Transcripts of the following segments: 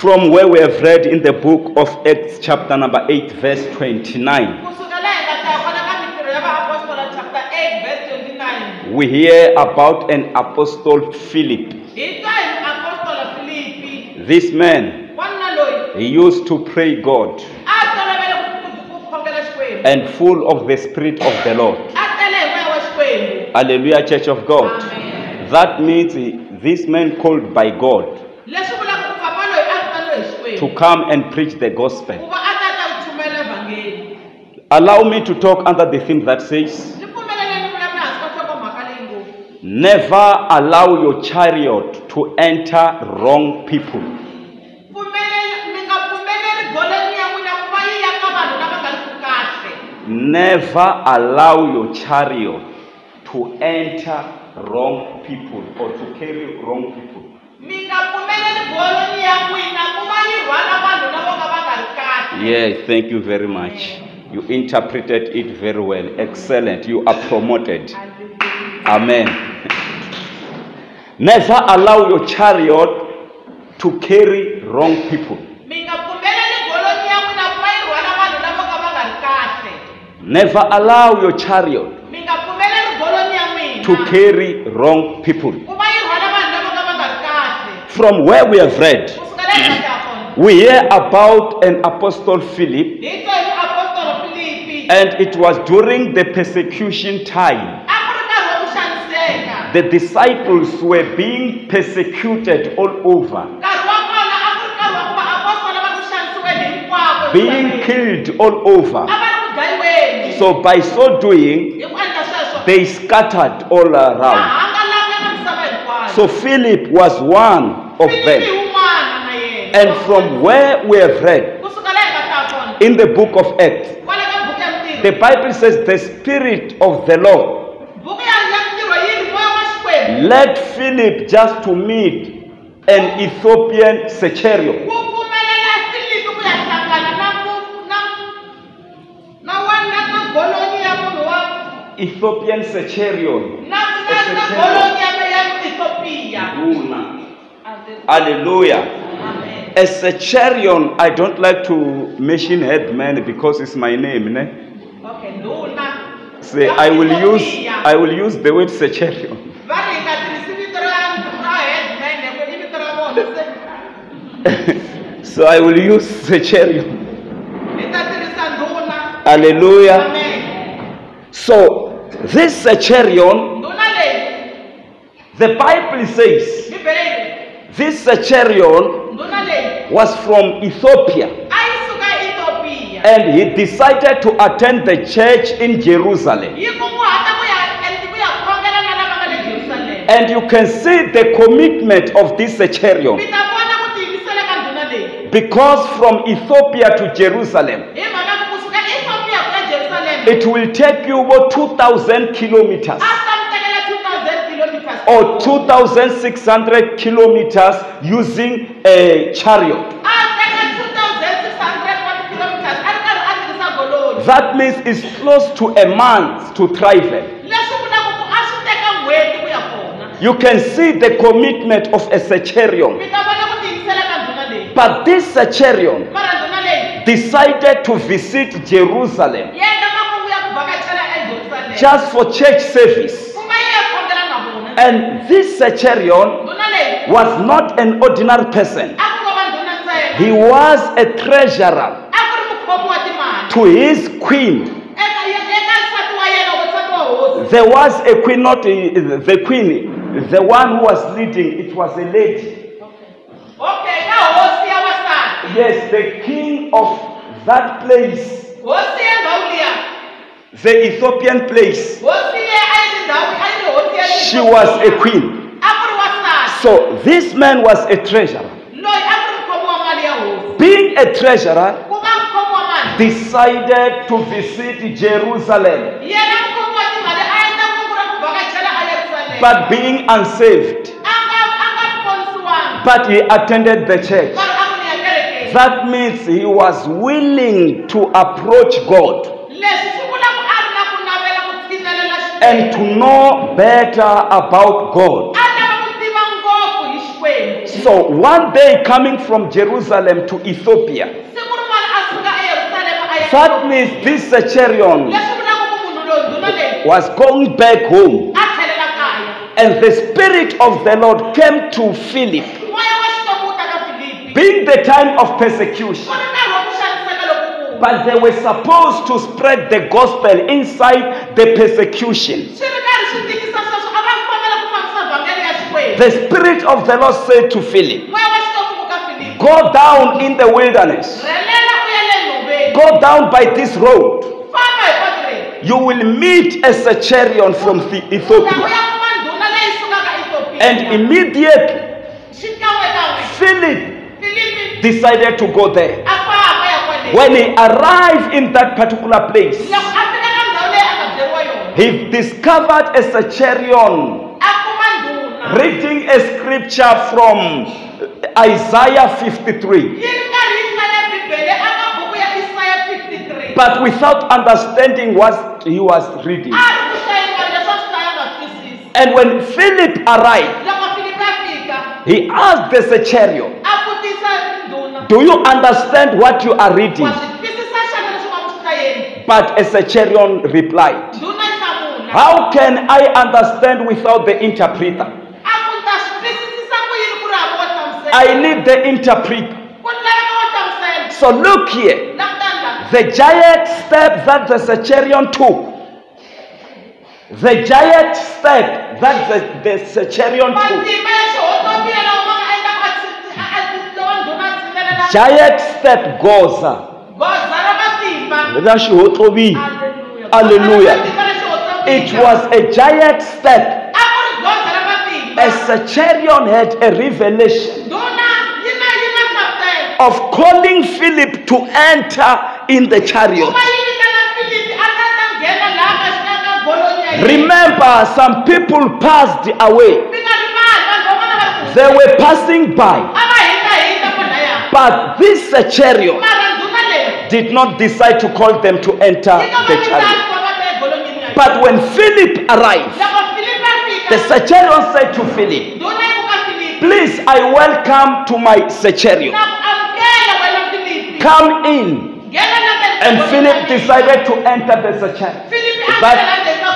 from where we have read in the book of Acts, chapter number 8, verse 29. kusukela hi nga ta kona ka mitirho ya vaapostola chapter 8 verse 29 We hear about an apostle Philip. hi twa hi muapostola filipi This man, he used to pray God and full of the Spirit of the Lord. a tele hi moya wa xikwembu Hallelujah, Church of God. amen That means this man called by God to come and preach the gospel. va a ta ta ku thumela evhangeli Allow me to talk under the theme that says, ni pfumeleleni vulavula hansi ka nhlokomhaka leyi ngopfu Never allow your chariot to enter wrong people. pfumeleli mi nga pfumeleli goleni ya n'wina ku va yi ya ka vanhu lava nga ri ku kahle Never allow your chariot to enter wrong people or to carry wrong people. Yes, thank you very much. You interpreted it very well. Excellent. You are promoted. Amen. Never allow your chariot to carry wrong people. mi nga pfumeleli goloni ya n'wina ku va yi rhwala vanhu lava nga va nga ri kahle Never allow your chariot mi nga pfumeleli goloni ya to carry wrong people. ku va yi rhwala vanhu lava nga va nga ri kahle From where we have read, kusukela hi nga ta kona we hear about an apostle Philip, hi twa hi muapostolo filipi and it was during the persecution time. a ku ri nkarhi wa ku xaniseka The disciples were being persecuted all over, nkarhi wa kona a ku ri nkarhi wa ku vaapostolo va ri ku xanisiweni hinkwako being killed all over. a va ri ku dlayiweni So, by so doing, hi ku endla sweswo they scattered all around. hangalake na misava hinkwayo So, Philip was one of them. wun'wana na yena And from where we have read kusukela hi nga ta kona. in the book of Acts, kwale ka buku ya mintirho the Bible says the Spirit of the Lord buku ya ya mintirho yi ri moya wa xikwembu. led Philip just to meet an Ethiopian centurion. wu pfumelela filipi ku ya hlangana na mu- na na wana na goloni ya munhu wa Ethiopian centurion na goloni ya ya ethiopia Hallelujah. amen A centurion, I don't like to mention headman because it's my name. Ne? okay ndhuna Say, Ya I will use I will use the word centurion. va ri hi nga tirhisi vito ra ra headman hi ku i vito ra vona so I will use centurion. hi ta tirhisa ndhuna Hallelujah. amen So this centurion, the Bible says this centurion was from Ethiopia. a yi suka ethiopia. And he decided to attend the church in Jerusalem. yi kunguhata ku ya endi ku ya khongela na lava nga le jerusalema And you can see the commitment of this centurion. Mi ta vona ku tiyimisela ka ndhuna leyi. Because from Ethiopia to Jerusalem hi mhaka ku kusuka ethiopia ku ya jerusalema it will take you about 2,000 kilometers a ta mi tekela 2000 kilometers or 2,600 kilometers using a chariot. a teka 2600 wa kilometers a ri karhi a tirhisa goloni That means it's close to a month to travel. leswi vulaka ku a swi teka n'hweti ku ya kona You can see the commitment of a centurion. mi ta vona ku tiyimisela ka ndhuna leyi But this centurion mara ndhuna leyi decided to visit Jerusalem yi endla makungu ya ku vhakachela ejerusalema just for church service. ku va yi ya khongela na vona And this centurion was not an ordinary person. a ku ngo va ndhuna ntsena He was a treasurer a ku ri mukhomi wa timali to his queen. eka eka nsati wa yena wa nsati wa hosi. There was a queen, not the queen, the one who was leading, it was a lady. okay ka hosi ya wasati Yes, the king of that place, hosi ya ndhawu liya the Ethiopian place, she was a queen. a ku ri wasati So this man was a treasurer. loyi a ku ri mukhomi wa mali ya hosi Being a treasurer, ku va mukhomi wa mali decided to visit Jerusalem, yena mukhomi wa timali a endla kungu ra ku vhakachela a yerusalema but being unsaved. a nga a nga ponisiwangi But he attended the church. mara a ku ni ya kerekeni That means he was willing to approach God leswi swi vula ku a ri na ku navela ku tshinelela and to know better about God. a lava ku tiva ngopfu hi xikwembu So one day coming from Jerusalem to Ethiopia, siku rin'wana a suka eyerusalema a ya that means this centurion leswi vulaka ku munhu loyi ndhuna leyi was going back home. a tlhelela kaya And the Spirit of the Lord came to Philip, moya wa xikwembu wu ta ka filipi being the time of persecution. ri nkarhi wa ku xaniseka lokukulu But they were supposed to spread the gospel inside the persecution. The Spirit of the Lord said to Philip, Go down in the wilderness, go down by this road. You will meet a centurion from Ethiopia. And immediately, Philip decided to go there. a famba ya kwale When he arrived in that particular place, loko a fika ka ndhawu leyi a nga byeriwa yona. he discovered a centurion a kuma ndhuna. reading a scripture from Isaiah 53, yi ri karhi yi hlaya bibele a ka buku ya isaya 53 but without understanding what he was reading. a ri ku hlayeriwa leswaku swi hlaya nga twisisi. And when Philip arrived, loko filipi a fika he asked the centurion, a vutisa ndhuna Do you understand what you are reading? wa swi twisisa xana leswi va ku swi hlayeni But a centurion replied, ndhuna yi hlamula How can I understand without the interpreter? I need the interpreter. ku laveka wo hlamusela So look here. The giant step that the centurion took, the giant step that the, the took, a tshinelela giant step goza. goza ra matimba Ra xihotlovile. Hallelujah. It was a giant step. a ku ri goza ra matimba A centurion had a revelation of calling Philip to enter in the chariot. Remember, some people passed away. They were passing by. But this chariot mara ndhuna leyi did not decide to call them to enter yi nga va the chariot. ku va va ta egolonyeni ya yena. But when Philip arrived, loko filipi a fika the centurion said to Philip, ndhuna yi ku ka filipi Please, I welcome to my chariot. na ku amukela wena filipi Come in. nghena na le And Philip decided to enter the chariot. filipi That,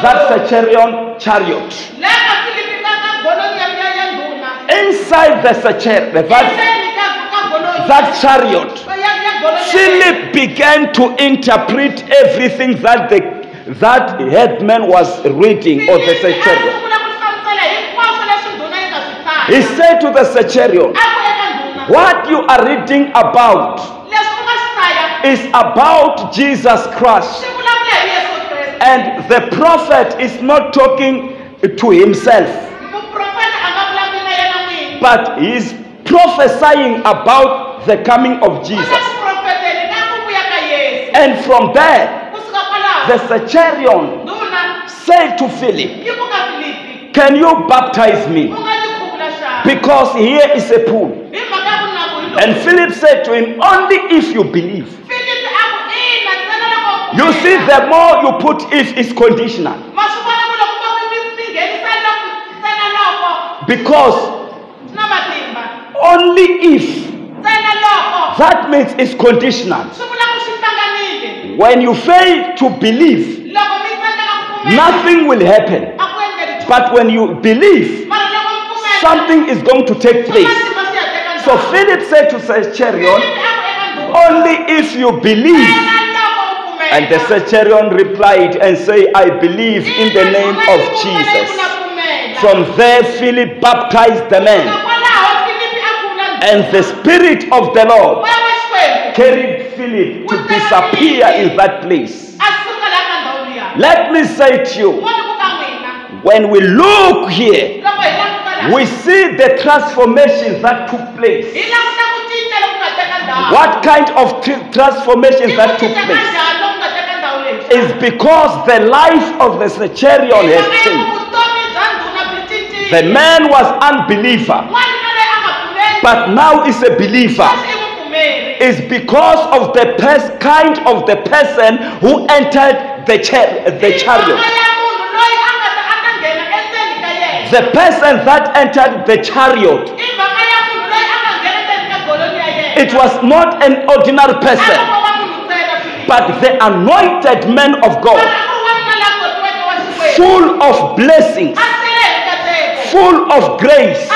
that centurion chariot. Inside the chariot, that, endzeni ka ka golonyi that chariot, Philip began to interpret everything that the that headman was reading or the centurion. He said to the centurion, What you are reading about is about Jesus Christ. And the prophet is not talking to himself, but he is prophesying about the coming of Jesus. ku profeteni eh, na ku vuya ka yesu And from there, the centurion said to Philip, yi ku ka filipi Can you baptize me? nga ti khuvula xana Because here is a pool. hi mhaka ku naku hi And Philip said to him, Only if you believe. filipi a ku ina ntsena loko u You see, pfumela." the more you put if is conditional. ma swi vona ku loko va mi mi nghenisa loko ntsena loko Because swi na matimba only if, that means it's conditional. swi vula ku swi hlanganile When you fail to believe, loko mi tsandzeka ku pfumela nothing will happen. a ku endleli nchumu. But when you believe, mara loko mi pfumela something is going to take place. matimba swi ya teka So. Philip said to Centurion, Filipi a ku eka ndhuna Only if you believe. ntsena loko u pfumela And the centurion replied and said, I believe in the name of Jesus. From there, Philip baptized the man, and the Spirit of the Lord carried Philip to disappear in that place. Let me say to you, when we look here, we see the transformation that took place. What kind of tr- transformation that took place is because the life of the centurion has changed. The man was unbeliever, but now is a believer. Is because of the pers- kind of the person who entered the, cha- the chariot. The person that entered the chariot It was not an ordinary person, but the anointed man of God, full of blessings, full of grace,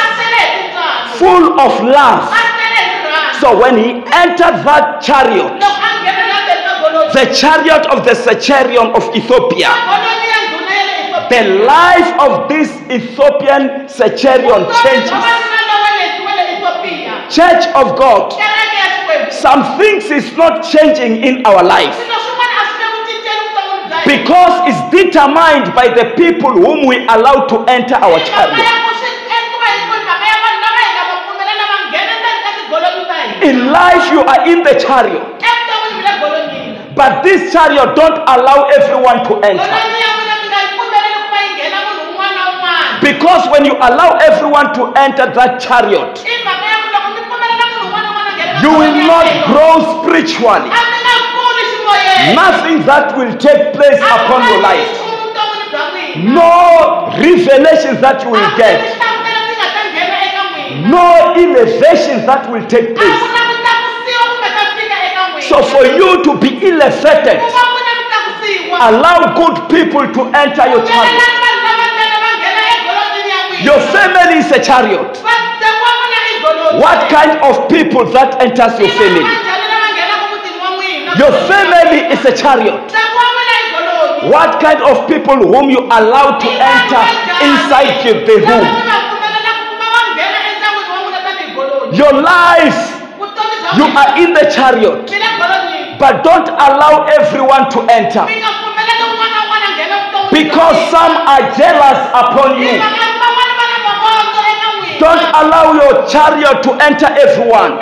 full of love. a tele hi rirhandzu So when he entered that chariot, loko a nghenela ndzeni ka golonyi the chariot of the Centurion of Ethiopia, golonyi ya ndhuna ya le Ethiopia. the life of this Ethiopian Centurion changes. wanuna wa le wa le Ethiopia. Church of God, kereke ya Xikwembu. some things is not changing in our life swilo swin'wana a swi le ku cinceni vuton'wini bya hina. because it's determined by the people whom we allow to enter our chariot. In life, you are in the chariot, but this chariot don't allow everyone to enter. Because when you allow everyone to enter that chariot, you will not grow spiritually. Nothing that will take place upon your life. No revelations that you will get. No elevations that will take place. So for you to be ku tlakusiwa allow good people to enter your chariot. Your family is a chariot. What kind of people that enters your family? Your family is a chariot. What kind of people whom you allow to enter inside your- the room? Your life, you are in the chariot, but don't allow everyone to enter because some are jealous upon you. Don't allow your chariot to enter everyone.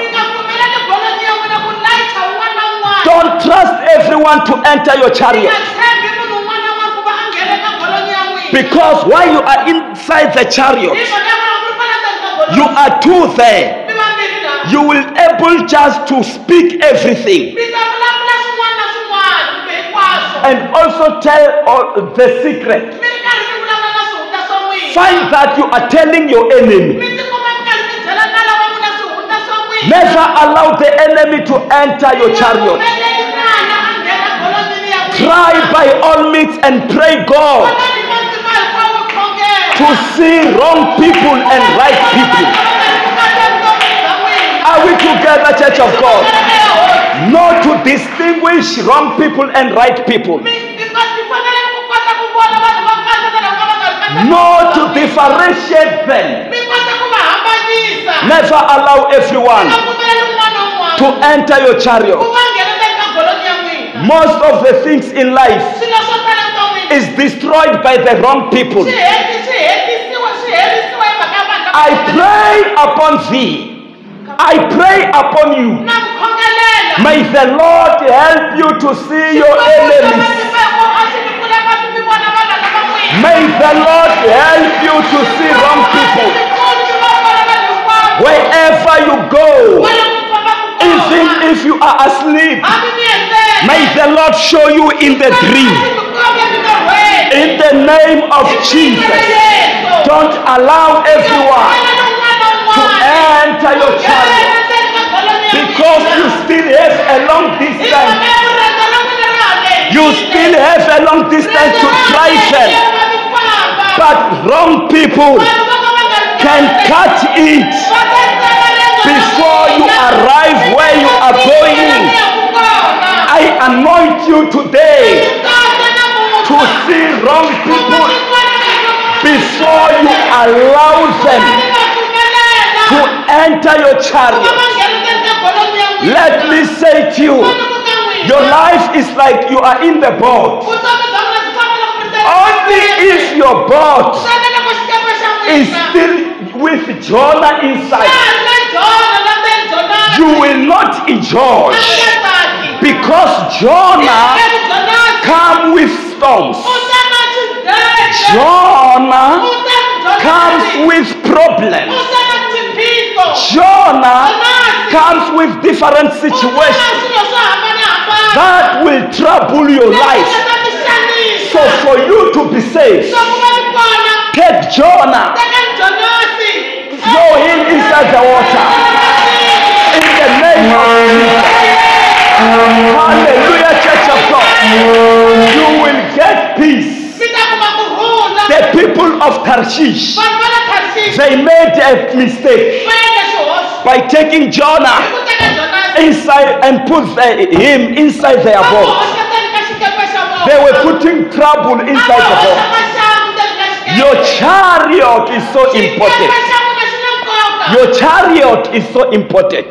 Don't trust everyone to enter your chariot. Because while you are inside the chariot, you are too there. You will able just to speak everything and also tell all the secret. Find that you are telling your enemy. Never allow the enemy to enter your chariot. Try by all means and pray God to see wrong people and right people. Are we together, Church of God? Not to distinguish wrong people and right people. Not to differentiate them. Never allow everyone to enter your chariot. Most of the things in life is destroyed by the wrong people. I pray upon thee. I pray upon you. May the Lord help you to see your enemies. May the Lord help you to see wrong people. Wherever you go, even if you are asleep, may the Lord show you in the dream. In the name of Jesus, don't allow everyone enter your chariot because you still have a long distance. You still have a long distance to travel, but wrong people can cut it before you arrive where you are going. I anoint you today to see wrong people before you allow them enter your chariot. Let me say to you, your life is like you are in the boat. Only if your boat is still with Jonah inside, you will not enjoy because Jonah come with storms. Jonah comes with problems. Jonah comes with different situations that will trouble your life. So for you to be saved, take Jonah, throw him inside the water. In the name of Jesus. Hallelujah, Church of God. You will get peace. mi ta kuma kurhula The people of Tarshish, vanhu va le tarshishi they made a mistake va endle xihoxo by taking Jonah ku teka jonasi inside and put uh, him inside their boat. hoxa tani ka xikepe xa vona They were putting trouble inside the boat. maxangu tani ka xikepe Your chariot is so important. xa n'wina xi na nkoka Your chariot is so important.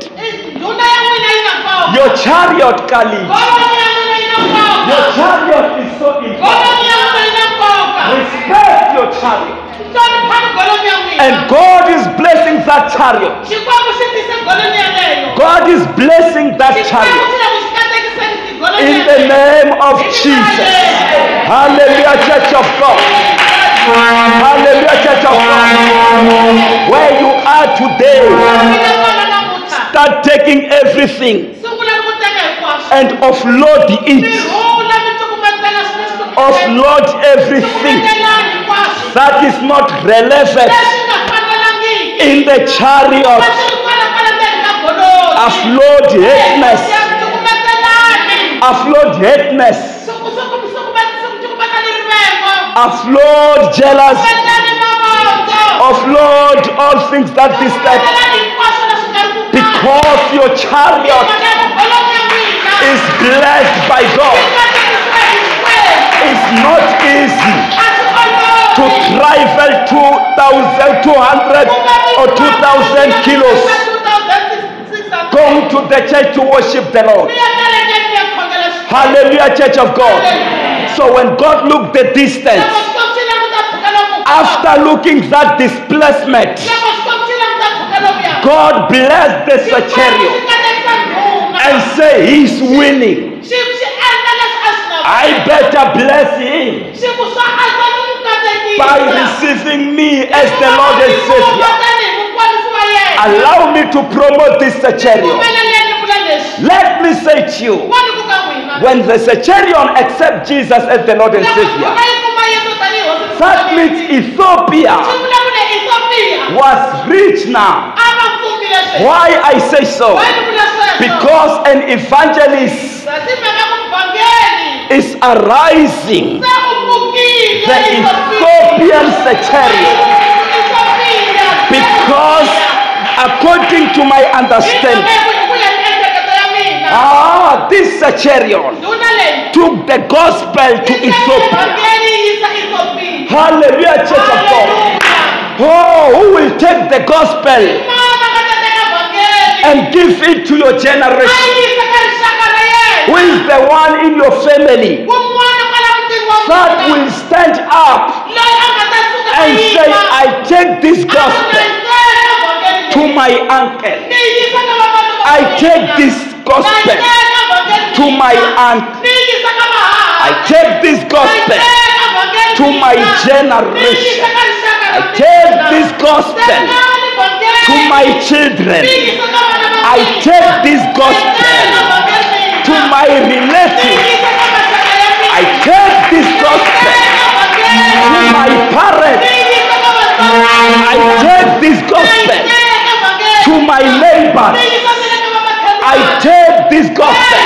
ndhuna ya n'wina yi na nkoka Your chariot, Kali. golomi ya n'wina yi na Your chariot is so important. golomi ya n'wina yi na nkoka Respect your chariot. And God is blessing that chariot. God is blessing that chariot. In the name of Jesus. Hallelujah, Church of God. Hallelujah, Church of God. Where you are today, start taking everything and offload it. Swilo Offload everything that is not relevant in the chariot. goloi Offload hateness. cukumetelani Offload hateness. cukumetani rivengo Offload jealousy. cukumetani all things that disturb. Because your chariot is blessed by God. It's not easy to travel 2,200 or 2,000 kilos going to the church to worship the Lord. Hallelujah, Church of God. So when God looked the distance, after looking that displacement, God blessed the chariot and say he's winning. I better bless him. By receiving me as the Lord and Savior. Allow me to promote this chariot. Let me say to you, when the centurion accept Jesus as the Lord and Savior, that means Ethiopia was rich now. Why I say so? Because an evangelist is arising. The Ethiopian chariot. Because according to my understanding, ah, this chariot took the gospel to Ethiopia. Hallelujah, Church of God. Oh, who will take the gospel and give it to your generation? Who is the one in your family that will stand up and say, I take this gospel to my uncle. I take this gospel to my aunt. I take this gospel to my generation. I take this gospel to my children. I take this gospel to my relatives. I take this gospel to my parents. I take this gospel to my neighbors. I take this gospel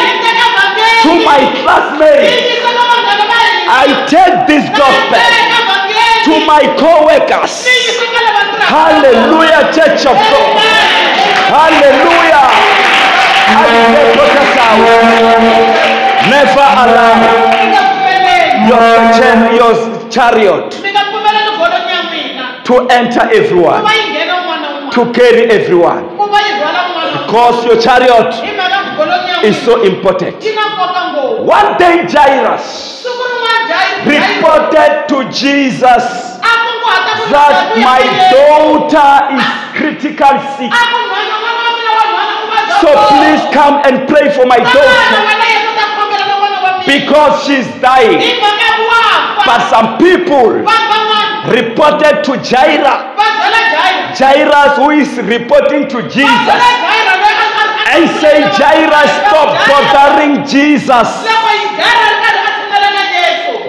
to my classmates. I take this gospel to my co-workers. Hallelujah, Church of God. Hallelujah. Hallelujah. Never allow your, your chariot to enter everyone, to carry everyone. Because your chariot is so important. One day Jairus reported to Jesus that my daughter is critical sick. So please come and pray for my daughter because she's dying. But some people reported to Jairus, Jairus who is reporting to Jesus and say, Jairus, stop bothering Jesus.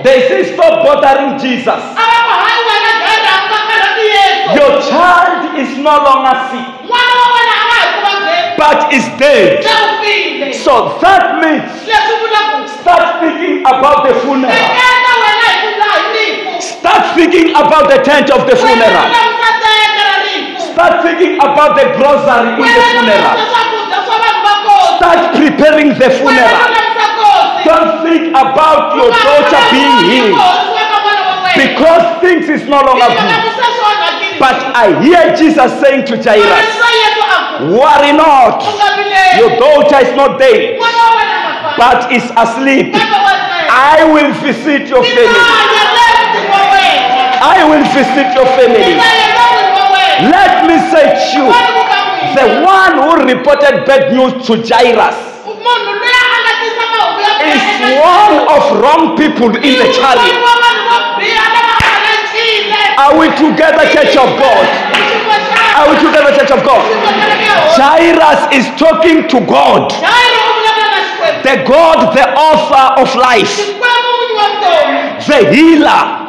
They say, stop bothering Jesus. Your child is no longer sick, but but is dead. So that means leswi vula ku start thinking about the funeral. teketa wena hi ku la hi rifu Start thinking about the tent of the funeral. wena u teka ra rifu Start thinking about the grocery in the funeral. swakudya swa vanhu va kosi Start preparing the funeral. Don't think about your daughter being healed because things is no longer good. But I hear Jesus saying to Jairus, Worry not, your daughter is not dead, but is asleep. I will visit your family. I will visit your family. Let me say to you, the one who reported bad news to Jairus is one of wrong people in the chariot. Are we together, Church of God? Are we together, Church of God? Jairus is talking to God, the God, the author of life, the healer,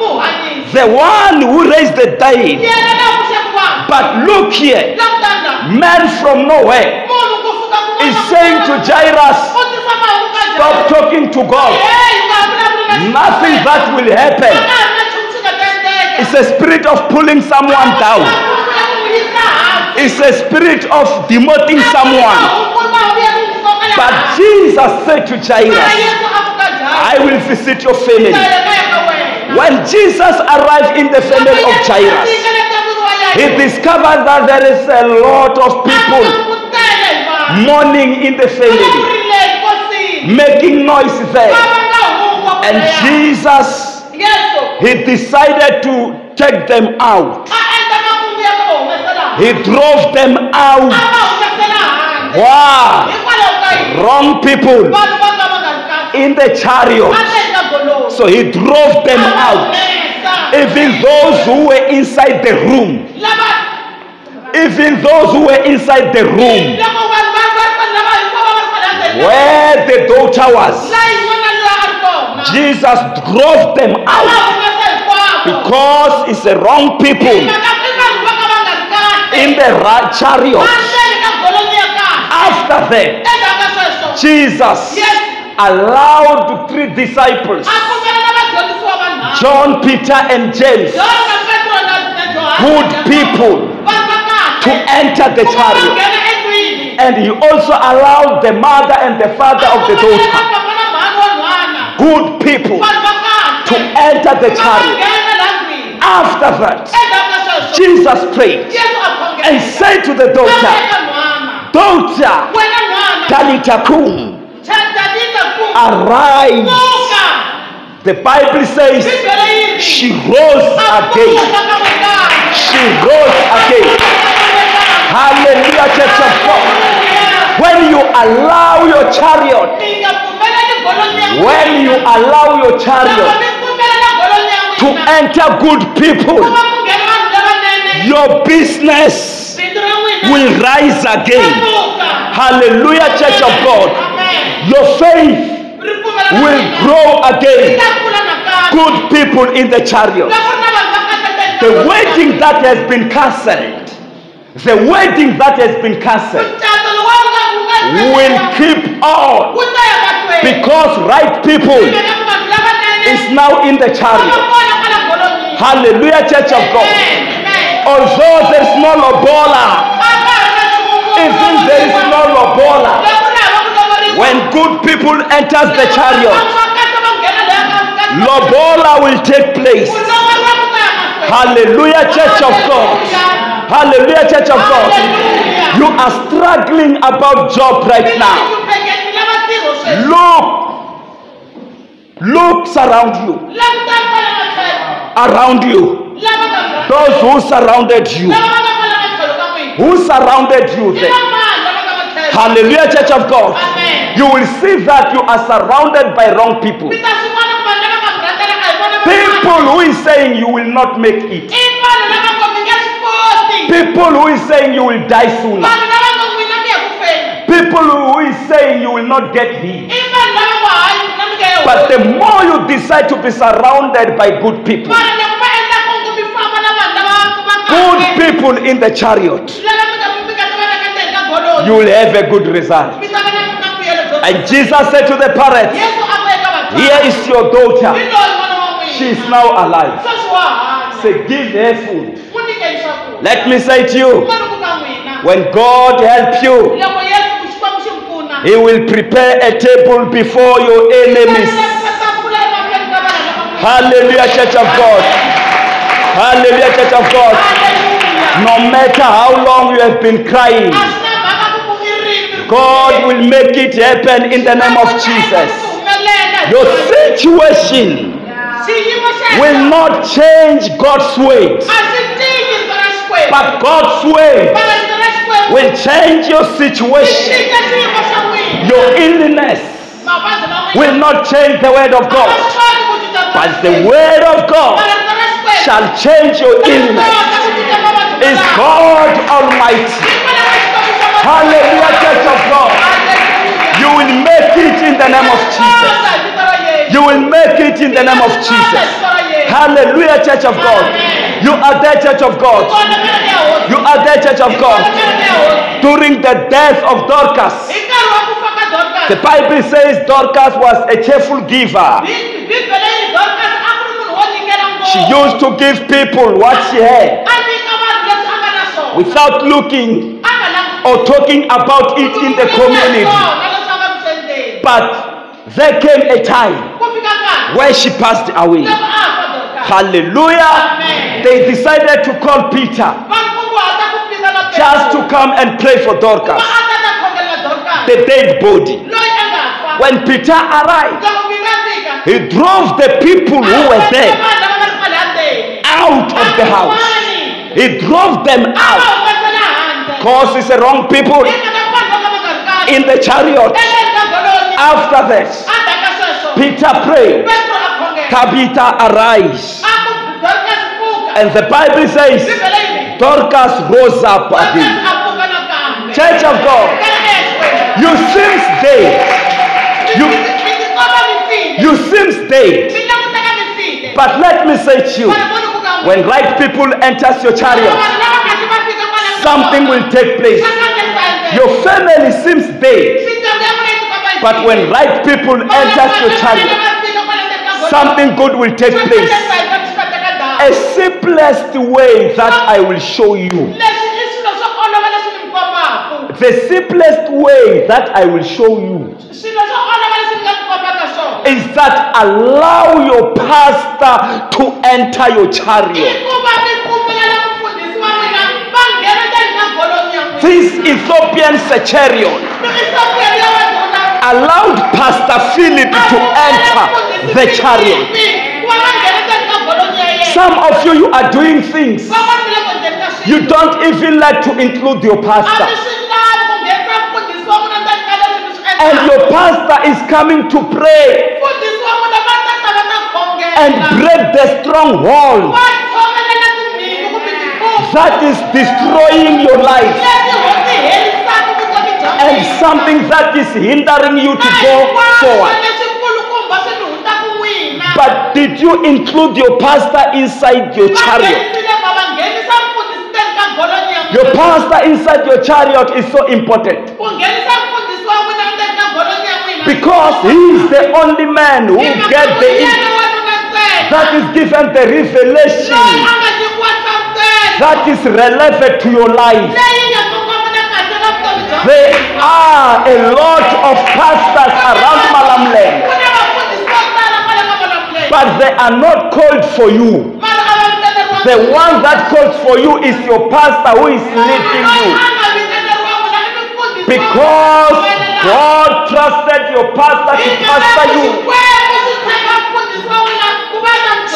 the one who raised the dead. But look here, man from nowhere is saying to Jairus, Stop talking to God. Nothing that will happen. It's a spirit of pulling someone down. It's a spirit of demoting someone. But Jesus said to Jairus, I will visit your family. When Jesus arrived in the family of Jairus, he discovered that there is a lot of people mourning in the family, making noise there. And Jesus, he decided to take them out. He drove them out. Wow! Wrong people in the chariot. So he drove them out. Even those who were inside the room, even those who were inside the room where the daughter was, Jesus drove them out because it's the wrong people the right chariot. After that, Jesus. Allowed the three disciples, John, Peter, and James, good people, to enter the chariot. And he also allowed the mother and the father of the daughter, good people, to enter the chariot. After that, Jesus prayed and said to the daughter, Daughter, Talita Kum, arise. The Bible says she rose again. She rose again. Hallelujah, church of God. When you allow your chariot, when you allow your chariot to enter good people, your business will rise again. Hallelujah, church of God. Your faith will grow again. Good people in the chariot. The wedding that has been cancelled, the wedding that has been cancelled will keep on because right people is now in the chariot. Hallelujah, church of God. Although there is no lobola, even there is no lobola, when good people enters the chariot, lobola will take place. Hallelujah, church of God. Hallelujah, church of God. You are struggling about job right now. Look, look surround you, around you. Those who surrounded you, who surrounded you then? Hallelujah, church of God. You will see that you are surrounded by wrong people. People who is saying you will not make it. People who is saying you will die sooner. People who is saying you will not get healed. But the more you decide to be surrounded by good people, good people in the chariot, you will have a good result. And Jesus said to the parents, Here is your daughter. She is now alive. Say, give her food. Let me say to you, when God helps you, He will prepare a table before your enemies. Hallelujah, Church of God. Hallelujah, Church of God. No matter how long you have been crying, God will make it happen in the name of Jesus. Your situation will not change God's xikwembu but God's xikwembu will change your situation. Your illness will not change the word of God, but the word of God shall change your illness. Is. God Almighty. Hallelujah, Church of God. You will make it in the name of Jesus. You will make it in the name of Jesus. Hallelujah, Church of God. You are there, Church of God. You are there, Church of God. During the death of Dorcas, the Bible says Dorcas was a cheerful giver. She used to give people what she had a nyika vanhu leswi a nga na swona. Without looking or talking about it in the community. But there came a time where she passed away. Hallelujah. Amen. They decided to call Peter just to come and pray for Dorcas, the dead body. When Peter arrived, he drove the people who were there out of the house. He drove them out because it's the wrong people in the chariot. After this. Peter prayed. Tabitha, arise. And the Bible says. Dorcas rose up again. Church of God, you seems dead. You-. You seems dead. But let me say to you, When right people enters your chariot, something will take place. Your family seems yi but when right people enters your chariot, something good will take place. A simplest way that I will show you. The simplest way that I will show you is that allow your pastor to enter your chariot. This Ethiopian wanuna. allowed Pastor Philip to enter the chariot. Some of you, you are doing things you don't even like to include your pastor. And your pastor is coming to pray and break the stronghold that is destroying your life and something that is hindering you to go forward. But did you include your pastor inside your chariot? Your pastor inside your chariot is so important ku nghenisa mfundhisi wa n'wina ndzeni ka goloni ya n'wina. Because he is the only man who Hi mhaka get the that is given the revelation a nga nyikiwa nhlamuselo. that is relevant to your life. leyi nga kongomana kahle na vutomi bya There are a lot of pastors around Malamland, ku na vafundhisi vo tala kwale ka Malamulele. but they are not called for you. mara a va vitaneriwa The one that calls for you is your pastor who is leading you. a nga vitaneriwa n'wina i mufundhisi wa Because. God trusted your pastor to pastor you.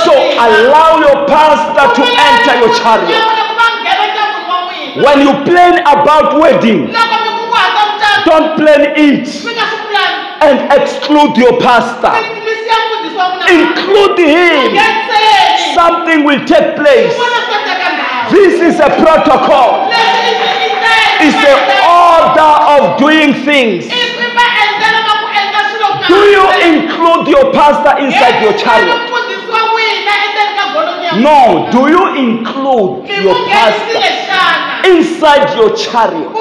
So allow your pastor to enter your chariot. When you plan about wedding, don't plan it and exclude your pastor. Include him. Something will take place. This is a protocol. It's the order of doing things. Do you include your pastor inside your chariot? No. Do you include your pastor inside your chariot?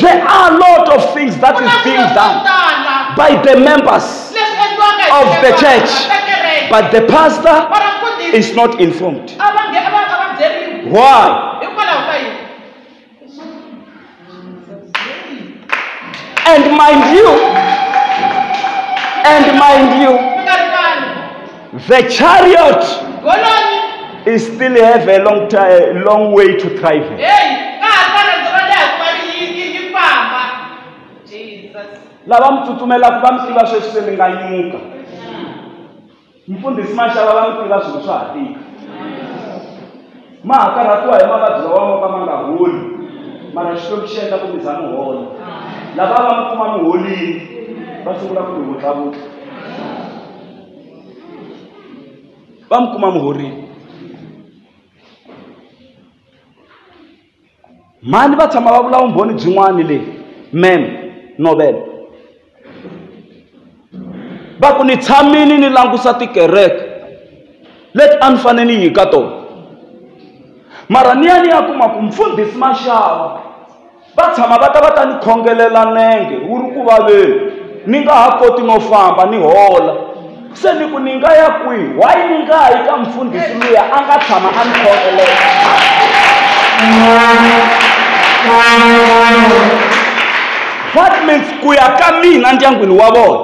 There are a lot of things that is being done by the members, leswi endliwaka hi of the church. but the pastor is not informed. a va nge- a va a va byeriwi Why? hikwalaho ka yini And mind you, and mind you, the chariot is still have a long time, long way to va jesus lava mi tsutsumelaka va mi tiva sweswi se mi nga nyuka mfundhisi maxava va mi tiva swilo swa ha tika ma ha karhatiwa hi mavabyi lawa mo ka ma nga holi. Mara xikwembu xi endla ku mi za mi hola lava va mi kuma mi holini va sungula ku mi vutlavutla va mi kuma mhani va tshama va vula vumbhoni byin'wana leyi mem novela va ku ni tshamini ni langusa tikereke. Leti a ni fane ni yi ka tona. Mara ni ya ni ya kuma ku mfundhisi maxava. Va tshama va ta va ta ni khongelela nenge wu ri ku vaveni ni nga ha koti no famba ni hola. Se ni ku ni nga ya kwihi? Why ni nga yi ka mfundhisi luya a nga tshama a ni what means ku ya ka mina ndyangwini wa vona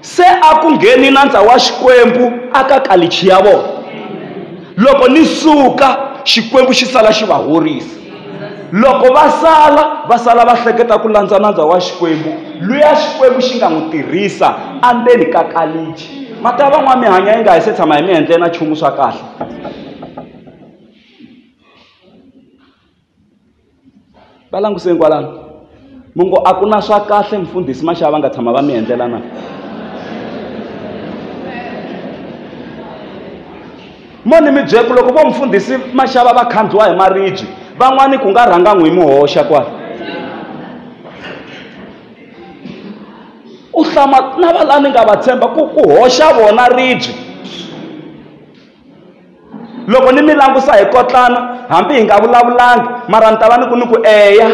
se a ku ngheni nandza wa xikwembu aka kalichi ya vona. Loko ni suka xikwembu xi sala xi va horisa. Loko va sala va sala va hleketa ku landza nandza wa xikwembu luya xikwembu xi nga n'wi tirhisa andzeni ka kalichi mata van'wana mi hanya yi nga hi se tshama hi mi endle na nchumu swa kahle. Va languseni kwalano? Mungu a ku na swa kahle mfundhisi maxava va nga tshama va mi endlela na? Moni mi byeku loko vo mfundhisi maxava va khandziwa hi maribye van'wani ku nga rhanga n'wi mi hoxa kwala u hlama na valani nga va tshemba ku ku hoxa vona ribye loko ni mi langusa hi kotlana hambi hi nga vulavulangi mara ni ta va ni ku ni ku eya.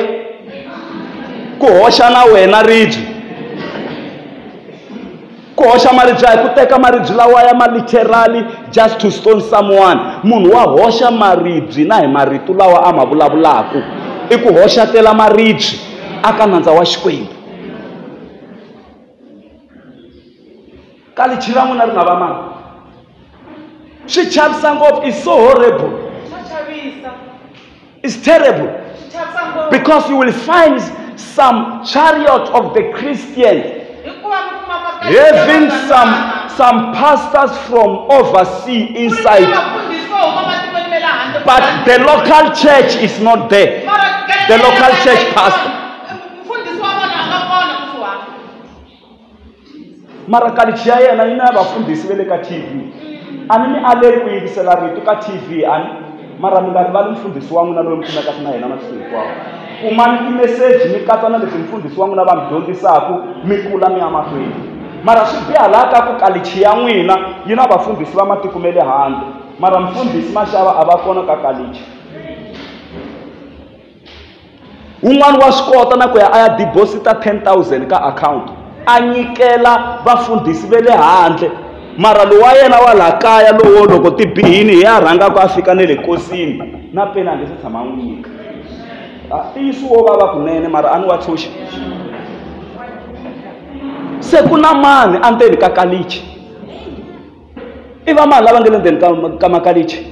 Ku hoxa na wena ribye ku hoxa maribye hi ku teka maribye lawa ya ma-literally just to stone someone. Munhu wa hoxa maribye na hi marito lawa a ma vulavulaku i ku hoxatela maribye aka nandza wa xikwembu. Kalichi ra n'wina ri nga va mani swi chavisa ngopfu is so horrible. Is terrible. Swi chavisa ngopfu. Because you will find some chariot of the christians hikuva mi kuma having some some pastors from overseas Ku ri na inside vafundhisi vo huma matikweni ma le handle but the local church is not there. The local church pastor. Mara kalichi ya yena yi na vafundhisi va le ka tv a ni mi aleri ku yingisela rito ka tv ani mara mi nga rivali mfundhisi wa n'wina loyi mi kumekaka na yena masiku hinkwawo. Kumani timeseji mi katsa na leswi mfundhisi wa n'wina va mi dyondzisaku mi kula mi ya mahlweni. Mara swi biha laha ka ku kalichi ya n'wina yi na vafundhisi va matiko ma le handle. Mara mfundhisi maxava a va kona ka kalichi wun'wani wa swi kota na ku ya a ya deposita 10000 ka akhawunti a nyikela vafundhisi va le handle. Mara lowu wa yena wa laha kaya lowo loko ti bihini hi ya rhangaku a fika na le kosini na peni a nge se tshama a n'wi nyika. Ah, ntiyiso wo vava kunene mara a ni wa tshunxi se ku na mani endzeni ka kalichi? I va mani lava nga le ndzeni ka- ka makalichi?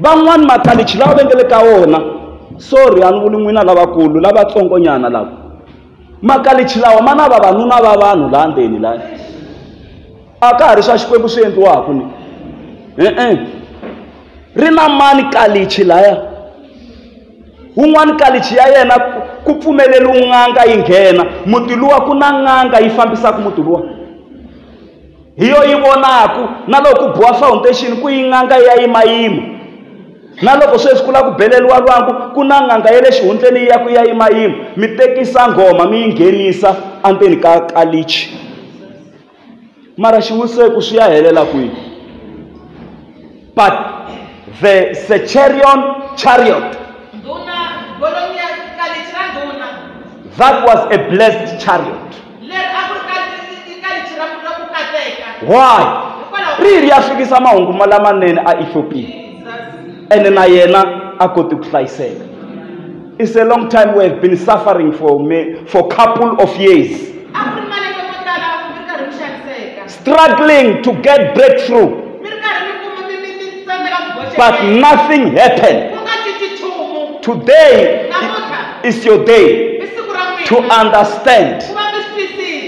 Van'wani makalichi lava va nga le ka wona sorry a ni vuli n'wina lavakulu lavatsongonyana lava makalichi lawa ma na vavanuna va vanhu laha ndzeni laya a ka ha ri swa xikwembu swi endliwaku ni. E-e ri na mani kalichi laya? Wun'wani kalichi ya yena ku- pfumeleliwi n'anga yi nghena muti luwa ku na n'anga yi fambisaka muti luwa hi yo yi vonaku na loko ku biwa foundation ku yi n'anga ya yimayima na loko sweswi ku lava ku beleliwa lwangu ku na n'anga ya le xihundleni yi ya ku ya yimayima mi tekisa nghoma mi yi nghenisa endzeni ka kalichi mara xiwiseku swi ya helela kwihi but the secerion chariot that was a blessed chariot ku ri why? Hikwalaho ri ya fikisa mahungu ma lamanene a ethiopia. Jesus. ene na yena a koti ku hlayiseka it's a long time we have been suffering for me for couple of years. Struggling to get breakthrough. But nothing happened. Today is your day to understand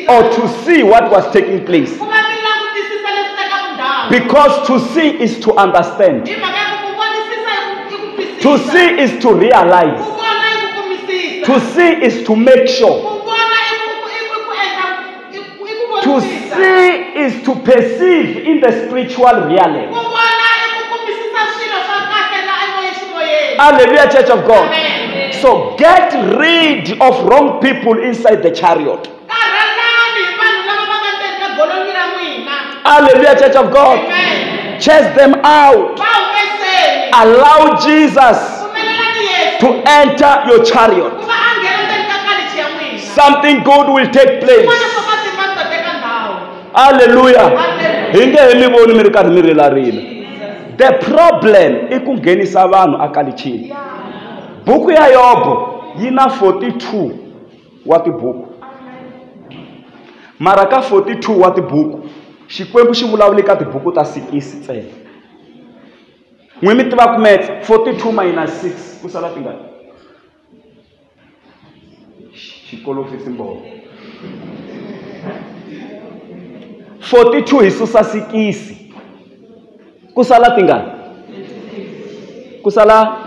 or to see what was taking place. Because to see is to understand hi mhaka ya ku ku vonisisa i ku- i ku to see is to realize. Ku vona i ku kumisisa to see is to make sure. Ku vona i ku i ku ku endla i ku i ku to see is to perceive in the spiritual reality ku vona i ku kumisisa swilo swa kahle la emoyeni ximoyeni hallelujah church of god. Amen. so get rid of wrong people inside the chariot. Karhalani hi vanhu lava va nga ndzeni ka golonyi ra n'wina. Hallelujah church of god. Amen. Chase them out allow jesus to enter your chariot. Something good will take place. Hallelujah. The problem i ku nghenisa vanhu buku ya yobo yi na 42 wa tibuku mara ka 42 wa tibuku xikwembu xi vulavule ka tibuku ta 6 ntsena n'wi mi tiva ku metse 42 minus 6 ku sala tingani xikolofisi mboho 42 hi susa sikisi ku sala tingani ku sala?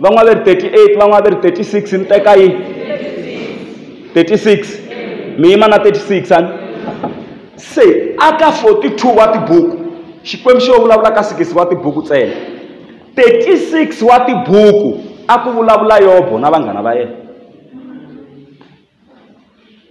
Van'wana va ri 38 van'wana va ri 36 ni teka yi 36 mi yima na 36 ani? Se aka 42 wa tibuku xikwembu xo vulavula ka 6 wa tibuku ntsena. 36 wa tibuku a ku vulavula yobo na vanghana va yena.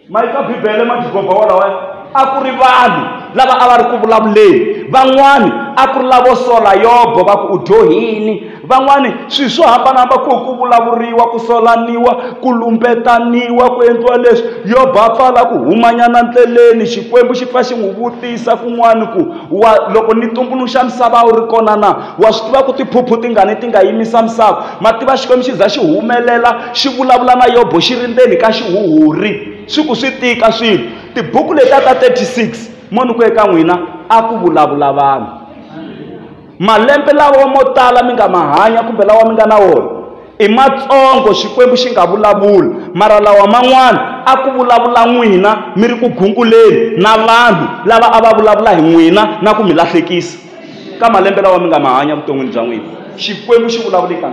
Mayika bibele majigomba walawa a ku ri vanhu lava a va ri ku vulavuleni. Van'wani a ku ri lavo sola yobo va ku u dyohini van'wani swilo swo hambanahamba ku ku vulavuriwa ku solaniwa ku lumbetaniwa ku endliwa leswi. Yobo a pfala ku humanyana ndleleni xikwembu xi pfa xi n'wi vutisa kun'wani ku wa loko ni tumbuluxa misava wu ri kona na? Wa swi tiva ku tiphuphu tingani ti nga yimisa misava? Ma tiva xikwembu xi za xi humelela xi vulavula na yobo xi ri ndzeni ka xihuhuri. Swi ku swi tika swilo. Tibuku letiya ta 36 moni ku eka n'wina a ku vulavula vanhu malembe lawa mo tala mi nga ma hanya kumbe lawa mi nga na wona i matsongo xikwembu xi nga vulavuli. Mara lawa man'wana a ku vulavula n'wina mi ri ku gunguleni na vanhu lava a va vulavula hi n'wina na ku mi lahlekisa. Ka malembe lawa mi nga ma hanya vuton'wini bya n'wina xikwembu xi vulavule ka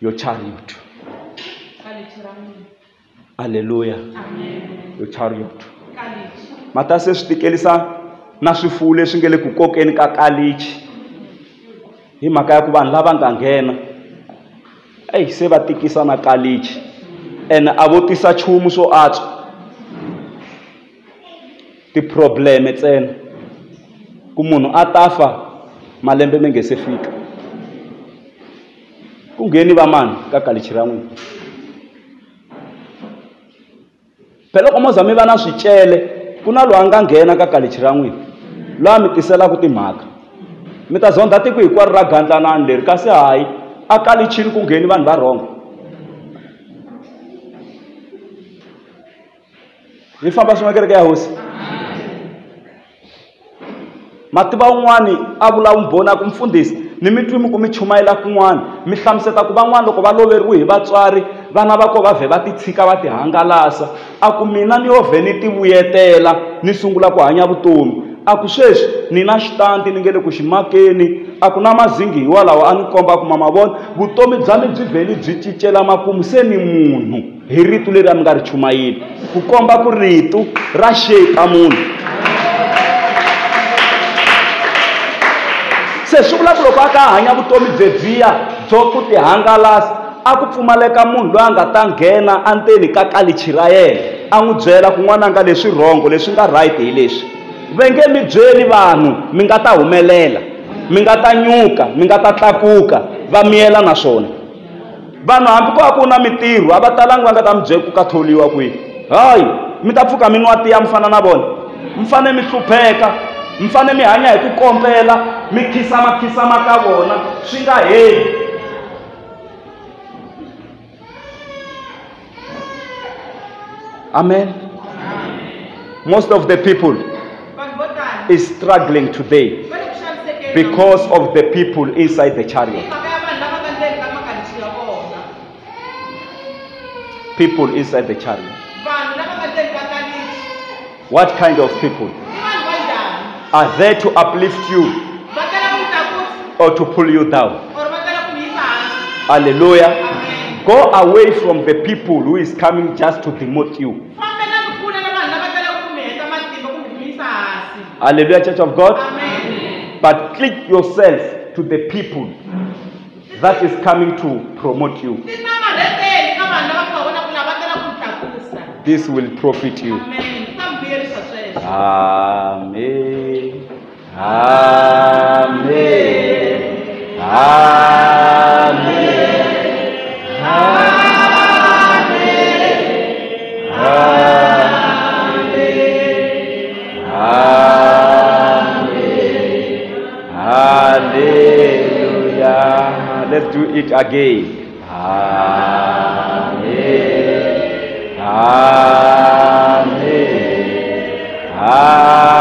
yo chariot your chariot kalichi mata se swi tikelisa na swifuwo leswi nge le ku kokeni ka kalichi. Hi mhaka ya ku vanhu lava nga nghena eyi se va tikisa na kalichi. Ene a vo tisa nchumu swo antswa. Tiprobleme ntsena. Ku munhu a ta fa malembe mi nge se fika. Ku ngheni va mani ka kalichi ra n'wina? Phela loko mo za mi va na swicele ku na loyi a nga nghena ka kalichi ra n'wina. Loyi a mi tiselaka timhaka. Mi ta zonda tiko hinkwaro ra gandlanani leri kasi hayi a kalichini ku ngheni vanhu va rhonga hi famba swin'we kereke ya hosi. Ma tiva un'wani a vula vumbhoni a ku mfundhisi ni mi twi mi ku mi chumayela kun'wana. Mi hlamuseta ku van'wani loko va loveriwe hi vatswari vana va ko va vhe va ti tshika va ti hangalasa. A ku mina ni yo vhe ni ti vuyetela ni sungula ku hanya vutomi. A ku sweswi ni na xitandi ni nge le ku ximakeni a ku na mazingi hiwalawo a ni komba ku mama vona vutomi bya mi byi vheli byi cincela makumu se ni munhu hi rito leri a mi nga ri chumayeli. Ku komba ku rito ra xeka munhu se swi vula ku loko a ka a hanya vutomi byebyiya byo ku ti hangalasa a ku pfumaleka munhu loyi a nga ta nghena endzeni ka kalichi ra yena a n'wi byela kun'wana nga leswi rhongo leswi nga right hi leswi. Ve nge mi byeli vanhu mi nga ta humelela mi nga ta nyuka mi nga ta tlakuka va miyela na swona. Vanhu hambi ko va ku na mintirho a va talangi va nga ta mi byela ku ka tholiwa kwihi? Hayi mi ta pfuka mi nwa tiya mi fana na vona. Mi fane mi hlupheka mi fane mi hanya hi ku kompela mi khisamakhisama ka vona swi nga heli. Amen. Most of the people is struggling today because of the people inside the chariot. People inside the chariot. What kind of people? Are there to uplift you va tela ku mi tlakusa or to pull you down. Or va tela ku mi yisa hansi hallelujah. Go away from the people who is coming just to demote you. Fambelani kule na vanhu lava tela ku mi heta matimba kumbe ku mi yisa hansi hallelujah church of god. Amen. But click yourself to the people that is coming to promote you. Ti namarheteni ka vanhu lava ku va vona ku lava va tela ku mi tlakusa this will profit you. Amen. Amen. ta sweswo amen amen amen Hallelujah. Let's do it again. Amen. Amen. Amen.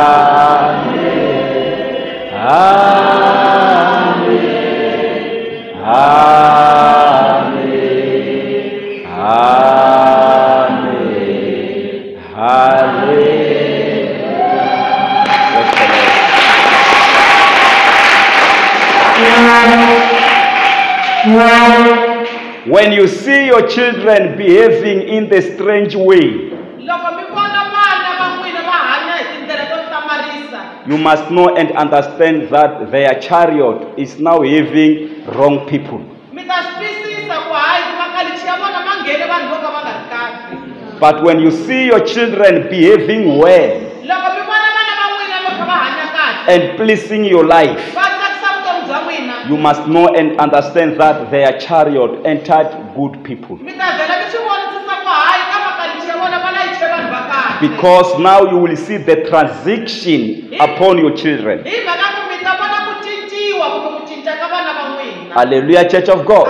Children behaving in the strange way, loko mi vona vana va n'wina va hanya hi tindlela to hlamarisa you must know and understand that their chariot is now having wrong people. mi ta swi twisisa ku hayi ku makalichi ya vona ma nghene vanhu vo ka va nga ri kahle But when you see your children behaving well loko mi vona vana va n'wina va kha va hanya kahle and pleasing your life, va tsakisa vutomi bya n'wina you must know and understand that their chariot entered good people. mi ta vhela mi swi vonisisa ku hayi ka makalichi ya vona va layiche vanhu va kahle Because now you will see the transition eh. upon your children. Eh, hi mhaka ku mi ta vona ku cinciwa kumbe ku cinca ka vana va n'wina Hallelujah, Church of God.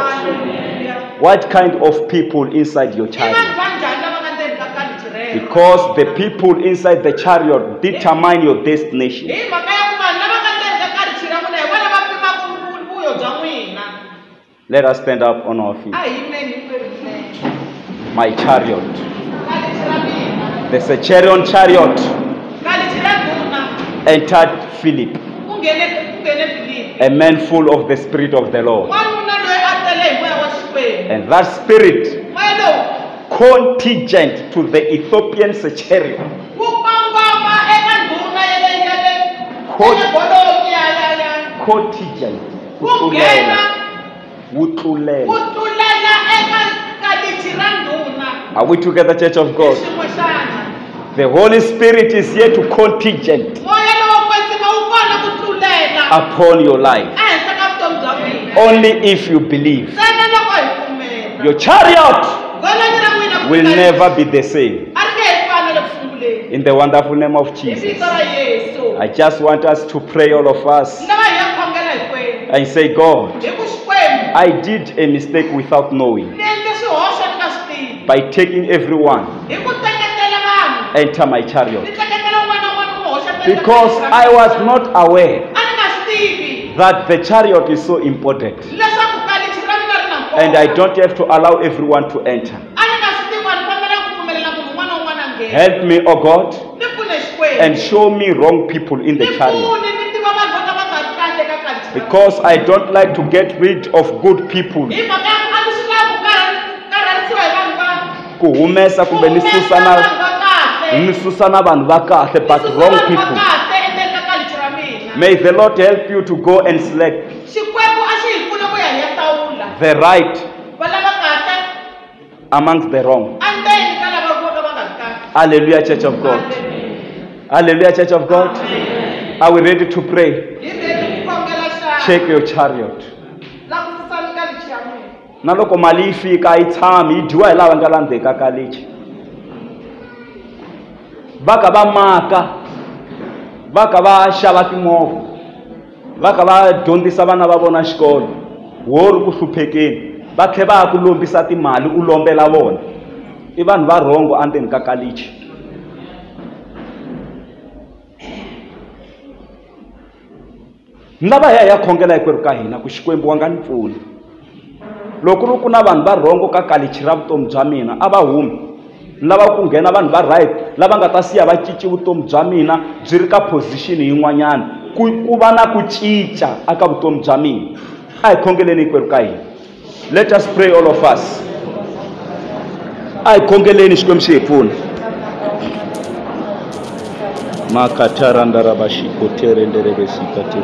What kind of people inside your chariot? va njhani lava nga ndzeni ka kalichi rero Because the people inside the chariot determine your destination. Eh, hi mhaka ya ku vanhu lava nga ndzeni ka kalichi ra n'wina hi vona va pimaka vu- vuyo bya n'wina Let us stand up on our feet. a hi yimeni hinkwerhu milenge My chariot. Kalichi ra mina The Centurion chariot kalichi ra ndhuna entered Philip, ku nghene ku nghene filipi a man full of the Spirit of the Lord. n'wanuna loyi a tele hi moya wa xikwembu And that spirit contingent to the Ethiopian chariot contingent ku nghena Wutlulela. Wutlulela. ku tlulela eka kalichi ra ndhuna Are we together, Church of God? The Holy Spirit is here to contingent moya lowo kwetsima wu kona ku tlulela. upon your life. ehenhla ka vutomi bya n'wina Only if you believe. ntsena loko hi pfumela. Your chariot golonyi ra n'wina will never be the same. a ri nge he fani le ku sunguleni In the wonderful name of Jesus. vito ra yesu. I just want us to pray, all of us, ni lava hi ya khongela hinkwenu and say, God, hi ku xikwembu. I did a mistake without knowing. Ni endle swihoxo ni nga swi tivi. By taking everyone hi ku teketela vanhu enter my chariot. Teketela un'wana na un'wana n'wi hoxa ndzeni ka because I was not aware a ni nga swi tivi that the chariot is so important. Leswaku kalichi ra mina ri na nkoka and I don't have to allow everyone to enter. a ni nga swi tivi a ni fanele ku pfumelela munhu un'wana na un'wana a nghena Help me, oh God, ni pfune xikwembu and show me wrong people in the chariot. Pfune ni tiva vanhu vo ka va nga ri kahle ka kalichi ra because I don't like to get rid of good people. hi mhaka ya ku a ni swi lavi ku karhal- karharisiwa hi vanhu va Ku humesa kumbe ni humesa susa vanhu na va kahle ni susa na vanhu va kahle Ni but susa wrong vanhu va people. kahle endzeni ka kalichi ra mina May the Lord help you to go and select xikwembu a xi hi pfuna ku ya hi ya hlawula the right va lava kahle amongst the wrong. andzeni ka lava vo ka va nga ri kahle Hallelujah, Church of God. Hallelujah, Church of God. Are we ready to pray? hi reti ku khongela xana check your chariot langutisani ka lichi ya n'wina na loko mali yi fika a yi tshami yi dyiwa hi lava nga la ndzeka ka lichi va ka va maka va ka va xava timovha va ka va dyondzisa vana va vona xikolo. Wo ri ku hluphekeni va tlhe va ya ku lombisa timali u lombela vona. I vanhu va rhongo endzeni ka kalichi ni lava hi ya hi ya khongela hikwerhu ka hina ku xikwembu wa nga ni pfuni loko ku ri ku na vanhu va rhongo ka kalichi ra vutomi bya mina a va humi lava ku nghena vanhu va right lava nga ta siya va cinci vutomi bya mina byi ri ka position yin'wanyana. Ku ku va na ku cinca aka vutomi bya mina. A hi khongeleni hikwerhu ka hina. Let us pray all of us. A hi khongeleni xikwembu xi hi pfuna. Makatarandarabashikoterenderebesikate